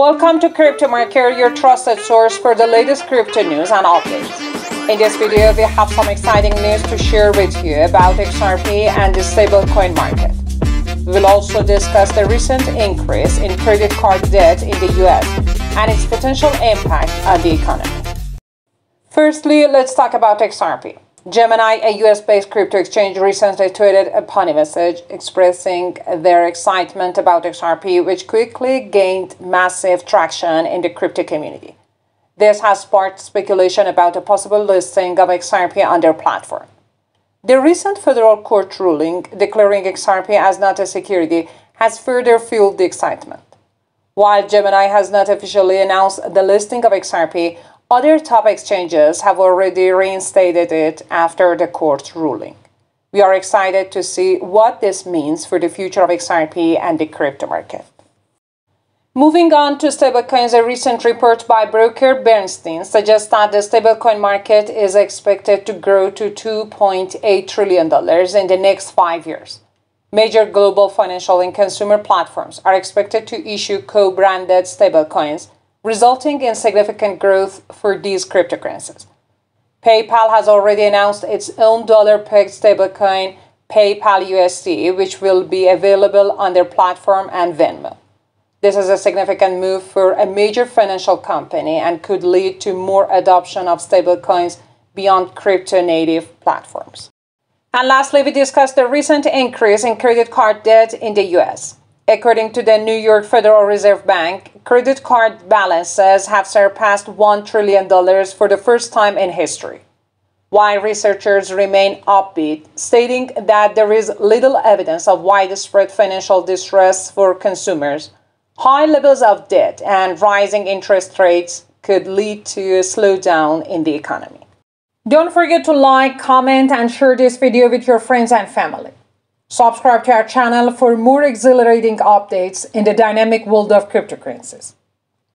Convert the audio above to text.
Welcome to Crypto Market, your trusted source for the latest crypto news and updates. In this video, we have some exciting news to share with you about XRP and the stablecoin market. We will also discuss the recent increase in credit card debt in the US and its potential impact on the economy. Firstly, let's talk about XRP. Gemini, a US based crypto exchange, recently tweeted a punny message expressing their excitement about XRP, which quickly gained massive traction in the crypto community. This has sparked speculation about a possible listing of XRP on their platform. The recent federal court ruling declaring XRP as not a security has further fueled the excitement. While Gemini has not officially announced the listing of XRP, other top exchanges have already reinstated it after the court ruling. We are excited to see what this means for the future of XRP and the crypto market. Moving on to stablecoins, a recent report by broker Bernstein suggests that the stablecoin market is expected to grow to $2.8 trillion in the next five years. Major global financial and consumer platforms are expected to issue co branded stablecoins resulting in significant growth for these cryptocurrencies. PayPal has already announced its own dollar pegged stablecoin, PayPal USD, which will be available on their platform and Venmo. This is a significant move for a major financial company and could lead to more adoption of stablecoins beyond crypto native platforms. And lastly, we discussed the recent increase in credit card debt in the US. According to the New York Federal Reserve Bank, credit card balances have surpassed $1 trillion for the first time in history. While researchers remain upbeat, stating that there is little evidence of widespread financial distress for consumers, high levels of debt and rising interest rates could lead to a slowdown in the economy. Don't forget to like, comment, and share this video with your friends and family. Subscribe to our channel for more exhilarating updates in the dynamic world of cryptocurrencies.